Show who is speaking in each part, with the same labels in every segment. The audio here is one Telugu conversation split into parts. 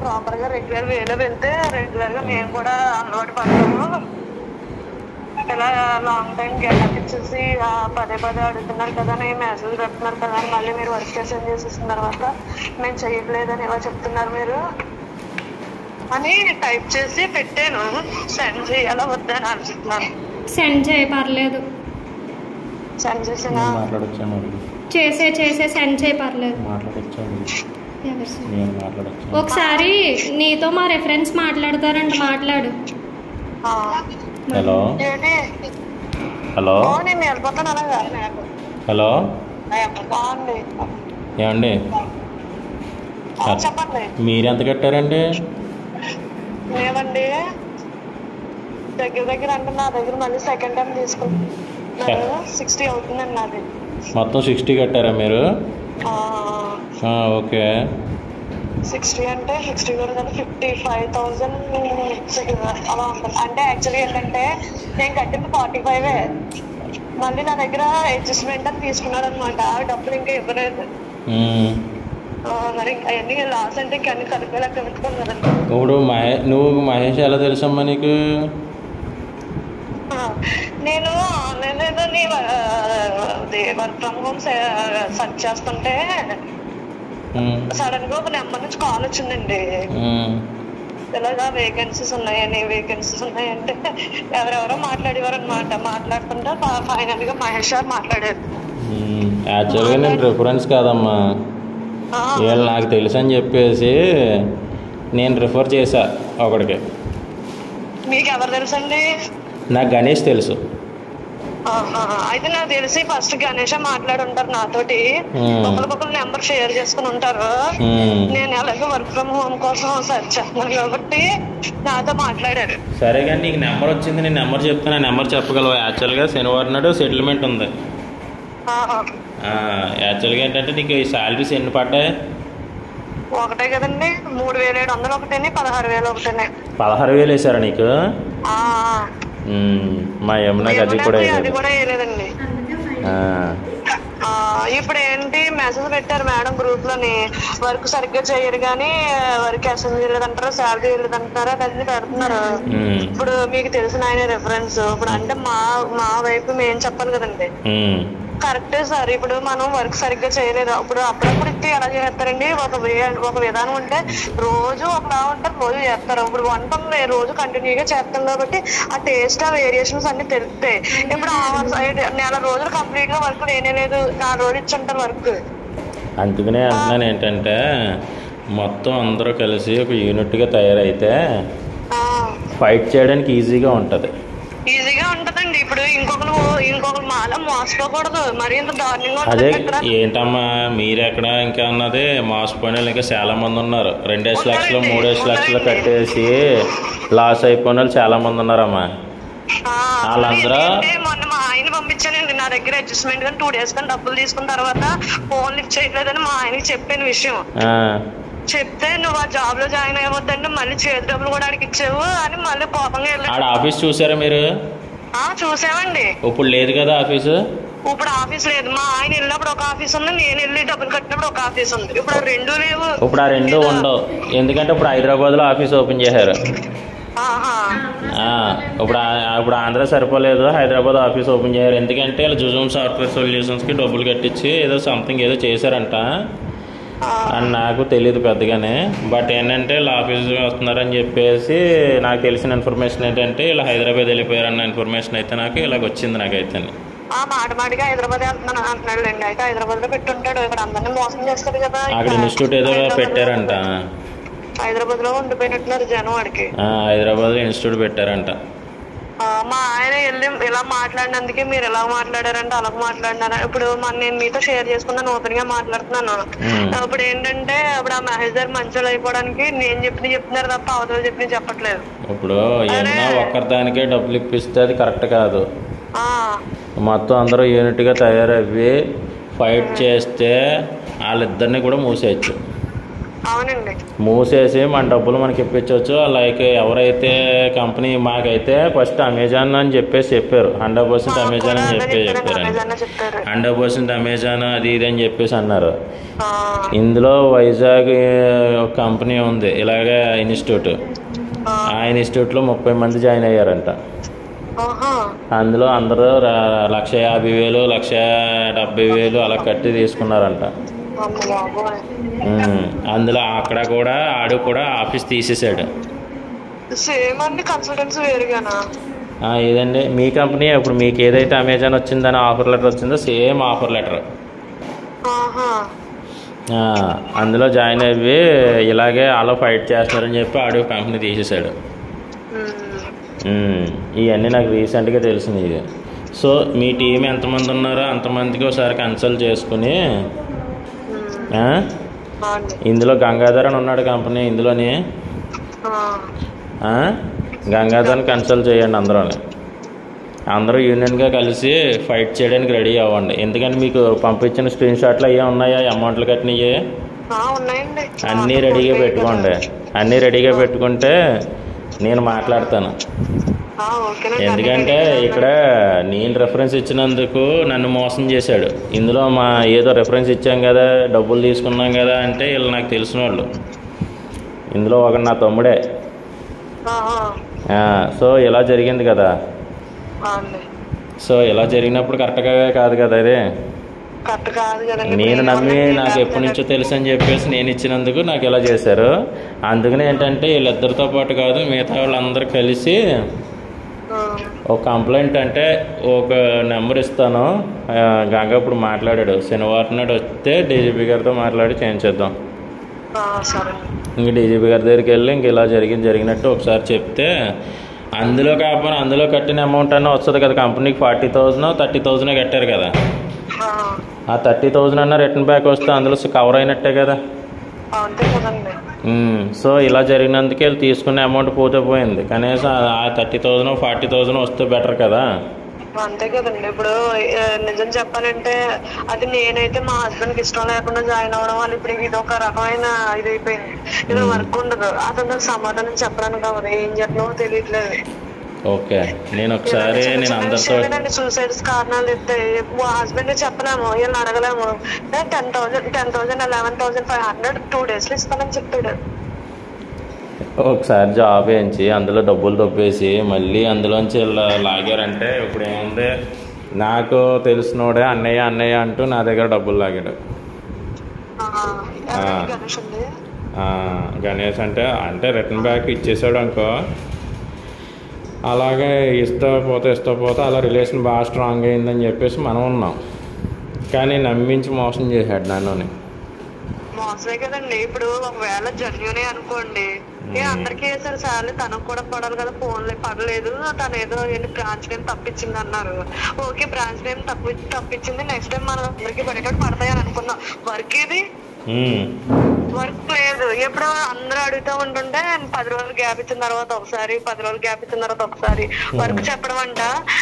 Speaker 1: ప్రాపర్గా రెగ్యులర్ వేలో వెళ్తే రెగ్యులర్గా మేము కూడా అలవాటు పడతాము ఇలా లాంగ్ టైం గ్యాప్ ఇచ్చేసి ఆ, పదే పదే అడుగుతున్నారు కదా నేను మెసేజ్ పెడుతున్నారు కదా అని మళ్ళీ మీరు వర్క్ చేసి చేసేసిన తర్వాత మేము చేయట్లేదని ఇలా చెప్తున్నారు మీరు? అని టైప్ చేసి పెట్టాను. సెండ్ చేయాలా వద్దని ఆలోచిస్తున్నాను.
Speaker 2: సెండ్ చేయి పర్లేదు.
Speaker 1: సెండ్ చేసిన?
Speaker 2: చేసే చేసే సెండ్ చేయి పర్లేదు.
Speaker 3: మాట్లాడొచ్చాను
Speaker 2: ఒకసారి నీతో మా రెఫరెన్స్ మాట్లాడతారంట మాట్లాడు.
Speaker 3: హలో. హలో. హలో. ఏమండి?
Speaker 1: ఆ, చెప్పండి.
Speaker 3: మీరు ఎంత కట్టారండి
Speaker 1: దగ్గర దగ్గర అంటే నా దగ్గర మళ్ళీ సెకండ్ టైం సిక్స్టీ అవుతుందండి నాది.
Speaker 3: మొత్తం సిక్స్టీ కట్టారా మీరు? ఆ, ఓకే.
Speaker 1: సిక్స్టీ అంటే సిక్స్టీ కూడా ఫిఫ్టీ ఫైవ్ థౌజండ్ అలా ఉంటుంది. అంటే యాక్చువల్లీ ఏంటంటే నేను కట్టింది ఫార్టీ ఫైవ్. మళ్ళీ నా దగ్గర అడ్జస్ట్మెంట్ అని తీసుకున్నాడు అనమాట డబ్బులు ఇంకా ఇవ్వలేదు. మరి అవన్నీ లాస్ అంటే ఇంకా అన్ని కలిపేలా కదండి
Speaker 3: ఇప్పుడు మహే నువ్వు మహేష్ ఎలా తెలుసమ్మా నీకు?
Speaker 1: నేను ఆన్లైన్ ఏదో వర్క్ ఫ్రమ్ హోమ్ సెర్చ్ చేస్తుంటే సడన్గా ఒక నెంబర్ నుంచి కాల్ వచ్చిందండి.
Speaker 3: ఉమ్,
Speaker 1: ఇలాగా వేకెన్సీస్ ఉన్నాయని వేకెన్సీస్ ఉన్నాయంటే ఎవరెవరో మాట్లాడేవారు అనమాట మాట్లాడుతుంటే ఫైనల్గా మహేష్ గారు మాట్లాడారు.
Speaker 3: యాక్చువల్గా నేను రిఫరెన్స్ కాదమ్మా. వీళ్ళు నాకు తెలుసు అని చెప్పేసి నేను రిఫర్ చేశా ఒకడికి.
Speaker 1: మీకు ఎవరు తెలుసండి?
Speaker 3: నాకు గణేష్ తెలుసు.
Speaker 1: అయితే నాకు తెలిసి ఫస్ట్ గణేష్ మాట్లాడి ఉంటారు నాతోటి.
Speaker 3: Hmm.
Speaker 1: ఒకరికొకరు నెంబర్ షేర్ చేసుకుని ఉంటారు. నేను అలాగే వర్క్ ఫ్రమ్ హోమ్ కోసం సెర్చ్ చేస్తున్నాను కాబట్టి నాతో మాట్లాడారు.
Speaker 3: సరే కానీ నీకు నెంబర్ వచ్చింది నేను నెంబర్ చెప్తున్నా. నెంబర్ చెప్పగలవా? యాక్చువల్గా శనివారం నాడు సెటిల్మెంట్ ఉంది. యాక్చువల్గా ఏంటంటే నీకు ఈ శాలరీస్ ఎన్ని పడ్డాయి?
Speaker 1: ఒకటే కదండి. మూడు వేల ఏడు వందలు ఒకటేనే పదహారు వేలు ఒకటేనే.
Speaker 3: పదహారు వేలు వేసారా నీకు? మా యమున గది కూడా
Speaker 1: ఏమోనండి, అది కూడా వేయలేదండి. ఇప్పుడు ఏంటి మెసేజ్ పెట్టారు మేడం గ్రూప్లోని. వర్క్ సరిగ్గా చేయరు కానీ వర్క్ అసెంబ్లీ చేయలేదంటారు శాలరీ వెళ్ళదంటారు అన్ని పెడుతున్నారు. ఇప్పుడు మీకు తెలిసిన ఆయన రెఫరెన్స్ ఇప్పుడు అంటే మా మా వైపు మేము చెప్పాలి కదండి. కరెక్టే సార్. ఇప్పుడు మనం వర్క్ సరిగ్గా చేయలేదు. ఇప్పుడు అప్పుడప్పుడు ఇస్తే ఎలా చేస్తారండి? ఒక వే ఒక విధానం ఉంటే రోజు ఒకలా ఉంటారు రోజు చేస్తారు. ఇప్పుడు వంట ఉంది, రోజు కంటిన్యూగా చేస్తాం కాబట్టి ఆ టేస్ట్ ఆ వేరియేషన్స్ అన్ని తెలుస్తాయి. ఇప్పుడు నెల రోజులు కంప్లీట్గా వర్క్ లేనే లేదు. నాలుగు రోజులు ఇచ్చుంటారు వర్క్
Speaker 3: అందుకనే అంటున్నాను ఏంటంటే మొత్తం అందరూ కలిసి ఒక యూనిట్గా తయారైతే ఫైట్ చేయడానికి ఈజీగా ఉంటుంది.
Speaker 1: మోసపోకూడదు మరి ఇంత దారుణంగా
Speaker 3: అదే ఏంటమ్మా మీరెక్కడ ఇంకా అన్నది మోసపోయిన ఇంకా చాలా మంది ఉన్నారు. రెండేసి లక్షలు మూడేసి లక్షలు కట్టేసి లాస్ అయిపోయిన వాళ్ళు చాలా మంది ఉన్నారమ్మా వాళ్ళందరూ-
Speaker 1: మొన్న మా ఆయన పంపించానండి. నా దగ్గర అడ్జస్ట్మెంట్ కానీ టూ డేస్ కానీ డబ్బులు తీసుకున్న తర్వాత ఫోన్ లిఫ్ట్ చేయట్లేదని మా ఆయనకి చెప్పిన విషయం. చెప్తే నువ్వు ఆ జాబ్లో జాయిన్ అయ్యవద్దండి మళ్ళీ చేతి డబ్బులు కూడా ఆడికి ఇచ్చావు అని మళ్ళీ కోపంగా వెళ్ళాడు.
Speaker 3: ఆఫీస్ చూసారా మీరు?
Speaker 1: చూసామండి.
Speaker 3: ఇప్పుడు లేదు కదా ఆఫీసు?
Speaker 1: ఇప్పుడు ఆఫీస్ లేదు. మా ఆయన వెళ్ళినప్పుడు ఒక ఆఫీస్ ఉంది నేను వెళ్ళి డబ్బులు కట్టినప్పుడు ఒక ఆఫీస్ ఉంది. ఇప్పుడు ఆ రెండు లేవు.
Speaker 3: ఇప్పుడు ఆ రెండు ఉండవు. ఎందుకంటే ఇప్పుడు హైదరాబాద్లో ఆఫీస్ ఓపెన్ చేశారు. ఇప్పుడు ఇప్పుడు ఆంధ్ర సరిపోలేదు. హైదరాబాద్ ఆఫీస్ ఓపెన్ చేశారు. ఎందుకంటే వీళ్ళు జుజూమ్ సాఫ్ట్వేర్ సొల్యూషన్స్కి డబ్బులు కట్టించి ఏదో సంథింగ్ ఏదో చేశారంట. అని నాకు తెలియదు పెద్దగానే. బట్ ఏంటంటే వీళ్ళు ఆఫీస్ వస్తున్నారని చెప్పేసి నాకు తెలిసిన ఇన్ఫర్మేషన్ ఏంటంటే ఇలా హైదరాబాద్ వెళ్ళిపోయారన్న ఇన్ఫర్మేషన్ అయితే నాకు ఇలాగ వచ్చింది నాకైతే.
Speaker 1: హైదరాబాద్ వెళ్తున్నాను అంటున్నాడు అండి అయితే హైదరాబాద్లో పెట్టుంటాడు. ఇక్కడ అందరినీ మోసం చేస్తాడు కదా.
Speaker 3: అక్కడ ఇన్స్టిట్యూట్ ఏదో పెట్టారంట.
Speaker 1: హైదరాబాద్లో ఉండిపోయినట్టున్నారు జనం వాడికి
Speaker 3: ఆ, హైదరాబాద్లో ఇన్స్టిట్యూట్ పెట్టారంట.
Speaker 1: మా ఆయన వెళ్ళి ఇలా మాట్లాడినందుకే మీరు ఎలా మాట్లాడారంటే అలా మాట్లాడినారు? ఇప్పుడు మన నేను మీతో షేర్ చేసుకున్నాను ఓపెన్గా మాట్లాడుతున్నాను. ఇప్పుడు ఏంటంటే ఇప్పుడు ఆ మహేష్ గారు మంచోళ్ళు అయిపోవడానికి నేను చెప్పిన చెప్తున్నారు తప్ప అవతల చెప్పిన చెప్పట్లేదు.
Speaker 3: ఇప్పుడు ఏమన్నా ఒక్కరిదానికే డబ్బులు ఇప్పిస్తే అది కరెక్ట్ కాదు.
Speaker 1: ఆ,
Speaker 3: మొత్తం అందరూ యూనిట్గా తయారయ్యి ఫైట్ చేస్తే వాళ్ళిద్దరిని కూడా మూసేయచ్చు.
Speaker 1: అవునండి.
Speaker 3: మూసేసి మన డబ్బులు మనకి ఇప్పించవచ్చు. లైక్ ఎవరైతే కంపెనీ మాకైతే ఫస్ట్ అమెజాన్ అని చెప్పేసి చెప్పారు. హండ్రెడ్ పర్సెంట్ అమెజాన్ అని చెప్పి
Speaker 1: చెప్పారు.
Speaker 3: హండ్రెడ్ పర్సెంట్ అమెజాన్ అది ఇది అని చెప్పేసి అన్నారు. ఇందులో వైజాగ్ కంపెనీ ఉంది. ఇలాగే ఇన్స్టిట్యూట్.
Speaker 1: ఆ,
Speaker 3: ఇన్స్టిట్యూట్లో ముప్పై మంది జాయిన్ అయ్యారంట. అందులో అందరూ లక్ష యాభై వేలు లక్ష డెబ్బై వేలు అలా కట్టి తీసుకున్నారంట. అందులో అక్కడ కూడా ఆడు కూడా ఆఫీస్ తీసేశాడు.
Speaker 1: సేమ్ అండి కన్సల్టెన్సీ వేరుగానా?
Speaker 3: ఆ, ఇదండి. మీ కంపెనీ ఇప్పుడు మీకు ఏదైతే అమెజాన్ వచ్చిందని ఆఫర్ లెటర్ వచ్చిందో సేమ్ ఆఫర్ లెటర్ అందులో జాయిన్ అయ్యి ఇలాగే అలా ఫైట్ చేస్తున్నారని చెప్పి ఆడు కంపెనీ తీసేశాడు.
Speaker 1: ఉమ్,
Speaker 3: ఇవన్నీ నాకు రీసెంట్గా తెలిసినాయి ఇది సో మీ టీం ఎంతమంది ఉన్నారో అంతమందికి ఒకసారి కన్సల్ట్ చేసుకుని ఇందులో గంగాధర్ అని ఉన్నాడు కంపెనీ ఇందులోని? గంగాధర్ని కన్సల్ట్ చేయండి అందరూ అందరూ యూనియన్గా కలిసి ఫైట్ చేయడానికి రెడీ అవ్వండి. ఎందుకంటే మీకు పంపించిన స్క్రీన్ షాట్లు అయ్యే ఉన్నాయా? అమౌంట్లు కట్టినవి అన్నీ రెడీగా పెట్టుకోండి. అన్నీ రెడీగా పెట్టుకుంటే నేను మాట్లాడతాను. ఎందుకంటే ఇక్కడ నేను రెఫరెన్స్ ఇచ్చినందుకు నన్ను మోసం చేశాడు. ఇందులో మా ఏదో రెఫరెన్స్ ఇచ్చాం కదా డబ్బులు తీసుకున్నాం కదా అంటే వీళ్ళు నాకు తెలిసిన వాళ్ళు ఇందులో ఒక నా తమ్ముడే. సో ఇలా జరిగింది కదా. సో ఇలా జరిగినప్పుడు కరెక్ట్గా కాదు కదా అదే నేను నమ్మి నాకు ఎప్పటి నుంచో తెలుసు అని చెప్పేసి నేను ఇచ్చినందుకు నాకు ఇలా చేశారు. అందుకనే ఏంటంటే వీళ్ళిద్దరితో పాటు కాదు మిగతా వాళ్ళందరూ కలిసి ఒక కంప్లైంట్ అంటే ఒక నెంబర్ ఇస్తాను. గంగ ఇప్పుడు మాట్లాడాడు. శనివారం నాడు వస్తే డీజీపీ గారితో మాట్లాడి చేయించేద్దాం ఇంక డీజీపీ గారి దగ్గరికి వెళ్ళి ఇంక ఇలా జరిగింది జరిగినట్టు ఒకసారి చెప్తే అందులో కాకపోయినా అందులో కట్టిన అమౌంట్ అన్న వస్తుంది కదా. కంపెనీకి ఫార్టీ థౌజండ్ థర్టీ థౌజండ్ కట్టారు కదా.
Speaker 1: ఆ,
Speaker 3: థర్టీ థౌజండ్ అన్న రిటర్న్ బ్యాక్ వస్తే అందులో కవర్ అయినట్టే కదా. సో ఇలా జరిగినందుకే వీళ్ళు తీసుకునే అమౌంట్ పోతే పోయింది కనీసం ఆ థర్టీ థౌజండ్ ఫార్టీ థౌజండ్ వస్తే బెటర్ కదా.
Speaker 1: అంతే కదండి. ఇప్పుడు నిజం చెప్పాలంటే అది నేనైతే మా హస్బెండ్కి ఇష్టం లేకుండా జాయిన్ అవ్వడం వల్ల ఇప్పుడు ఇది ఒక రకమైన ఇది అయిపోయింది ఇది వర్క్ ఉండదు. అతను నాకు సమాధానం చెప్పడానికి అవ్వదు. ఏం చెప్పినో తెలియట్లేదు.
Speaker 3: ఓకే. నేను ఒకసారి నేను అందరితో
Speaker 1: సూసైడ్స్ కారణాలు మా హస్బెండ్ చెప్పలేము వీళ్ళని అడగలేము. Ten thousand ten thousand eleven thousand five hundred two డేస్లో ఇస్తానని చెప్పాడు.
Speaker 3: ఒకసారి జాబ్ వేయించి అందులో డబ్బులు దొబ్బేసి మళ్ళీ అందులోంచి లాగారంటే ఇప్పుడు ఏముంది నాకు తెలిసినోడే అన్నయ్య అన్నయ్య అంటూ నా దగ్గర డబ్బులు లాగాడు.
Speaker 1: గణేష్
Speaker 3: అంటే అంటే రిటర్న్ బ్యాక్ ఇచ్చేసాడు అనుకో అలాగే ఇస్తా పోతే ఇస్తా పోతే అలా రిలేషన్ బాగా స్ట్రాంగ్ అయిందని చెప్పేసి మనం ఉన్నాం. కానీ నమ్మించి మోసం చేశాడు నన్ను
Speaker 1: మోసమే కదండి. ఇప్పుడు ఒకవేళ జెన్యునే అనుకోండి ఏ అందరికీ వేసారు సార్లు తనకు కూడా పడాలి కదా ఫోన్లే పడలేదు తను ఏదో ఏంటి బ్రాంచ్ నేమ్ తప్పించింది అన్నారు. ఓకే బ్రాంచ్ నేమ్ తప్పి తప్పించింది నెక్స్ట్ టైం మనం అందరికి పడేటట్టు పడతాయని అనుకున్నాం. వర్క్ ఇది వర్క్ లేదు. ఎప్పుడు అందరూ అడుగుతూ ఉంటుంటే పది రోజులు గ్యాప్ ఇచ్చిన తర్వాత ఒకసారి పది రోజులు గ్యాప్ ఇచ్చిన తర్వాత ఒకసారి వర్క్ చెప్పడం అంట.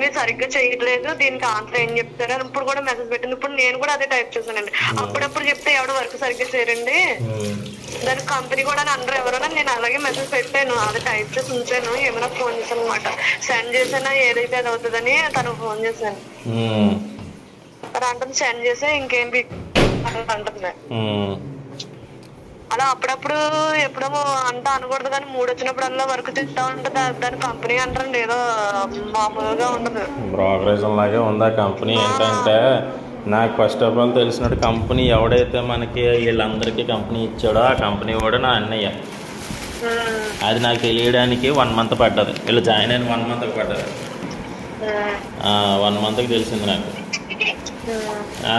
Speaker 1: మీరు సరిగ్గా చేయట్లేదు దీనికి ఆన్సర్ ఏం చెప్తారు అని ఇప్పుడు కూడా మెసేజ్ పెట్టింది. ఇప్పుడు నేను కూడా అదే టైప్ చేశానండి. అప్పుడప్పుడు చెప్తే ఎవడు వర్క్ సరిగ్గా చేయరండి. దానికి కంపెనీ కూడా అందరూ ఎవరైనా నేను అలాగే మెసేజ్ పెట్టాను. అది టైప్ చేసి ఉంచాను. ఏమైనా ఫోన్ చేశాను అనమాట సెండ్ చేసానా ఏదైతే అది అవుతుందని తను ఫోన్ చేశాను. అంటుంది సెండ్ చేస్తే ఇంకేం అంటుంది. అలా అప్పుడప్పుడు ఎప్పుడో అంట అనకూడదు కానీ మూడు వచ్చినప్పుడల్లా వర్క్ చేస్తా ఉంటే దా- దాని కంపెనీ అంటారండి. ఏదో మామూలుగా ఉండదు.
Speaker 3: బ్రోకరేజ్ లాగే ఉంది ఆ. కంపెనీ ఏంటంటే నాకు ఫస్ట్ ఆఫ్ ఆల్ తెలిసినట్టు కంపెనీ ఎవడైతే మనకి వీళ్ళందరికీ కంపెనీ ఇచ్చాడో ఆ కంపెనీ కూడా నా అన్నయ్య. అది నాకు తెలియడానికి వన్ మంత్ పడ్డది. వీళ్ళు జాయిన్ అయిన వన్ మంత్కి పడ్డది. వన్ మంత్కి తెలిసింది నాకు.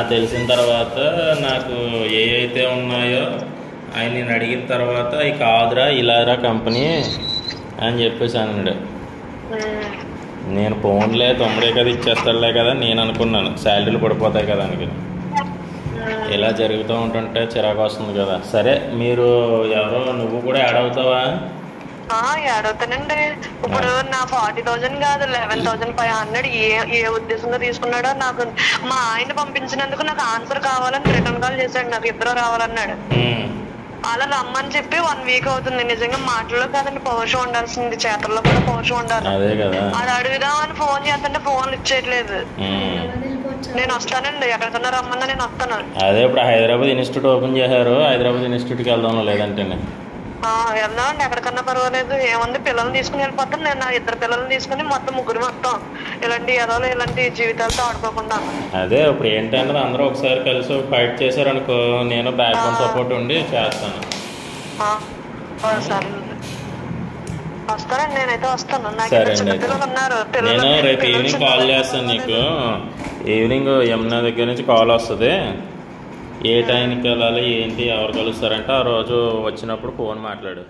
Speaker 3: తెలిసిన తర్వాత నాకు ఏ అయితే ఉన్నాయో ఆయన నేను అడిగిన తర్వాత ఈ కాదురా ఇలారా కంపెనీ అని చెప్పేసి అన్నాడు. నేను ఫోన్లే తొమ్మిడే కదా ఇచ్చేస్తాడులే కదా నేను అనుకున్నాను. శాలరీలు పడిపోతాయి కదా అనుకుని ఇలా జరుగుతూ ఉంటుంటే చిరాకు వస్తుంది కదా. సరే మీరు ఎవరో నువ్వు కూడా యాడ్ అవుతావా?
Speaker 1: ఏడవుతానండి ఇప్పుడు నా ఫార్టీ థౌజండ్ కాదు లెవెన్ థౌజండ్ ఫైవ్ హండ్రెడ్ ఏ ఏ ఉద్దేశంగా తీసుకున్నాడో నాకు మా ఆయన పంపించినందుకు నాకు ఆన్సర్ కావాలని రిటర్న్ కాల్ చేశాడు. నాకు ఇద్దరు రావాలన్నాడు. అలా రమ్మని చెప్పి వన్ వీక్ అవుతుంది. నిజంగా మాటల్లో కాదండి పౌరుషం ఉండాల్సింది. చేతల్లో కూడా పౌరుషం ఉండాలి.
Speaker 3: అదే కదా.
Speaker 1: అది అడుగుదామని ఫోన్ చేస్తుంటే ఫోన్లు ఇచ్చేయట్లేదు. నేను వస్తానండి. ఎక్కడికన్నా రమ్మన్నా నేను వస్తాను.
Speaker 3: అదే ఇప్పుడు హైదరాబాద్ ఇన్స్టిట్యూట్ ఓపెన్ చేశారు. హైదరాబాద్ ఇన్స్టిట్యూట్కి వెళ్దాం లేదంటే
Speaker 1: ఆ, వెళ్దామండి. ఎక్కడికన్నా పర్వాలేదు. ఏముంది? పిల్లల్ని తీసుకుని వెళ్ళిపోతాను నేను నా ఇద్దరు పిల్లల్ని తీసుకుని మొత్తం ముగ్గురు మొత్తం ఇలాంటి ఎదలు ఇలాంటి జీవితాలతో ఆడుకోకుండా
Speaker 3: అదే ఇప్పుడు ఏంటన్నది అందరూ ఒకసారి కలిసి ఫైట్ చేశారనుకో నేను బ్యాక్ బోన్ సపోర్ట్ ఉండి చేస్తాను.
Speaker 1: సరే. వస్తానండి నేనైతే వస్తాను. నాకు ఉన్నారు
Speaker 3: నేను రేపు ఈవినింగ్ కాల్ చేస్తాను నీకు. ఈవినింగ్ యమునా దగ్గర నుంచి కాల్ వస్తుంది. ఏ టైంకి వెళ్ళాలి ఏంటి ఎవరు కలుస్తారంటే ఆ రోజు వచ్చినప్పుడు ఫోన్ మాట్లాడు.